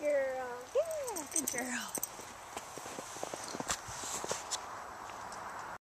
girl. Yeah, good girl.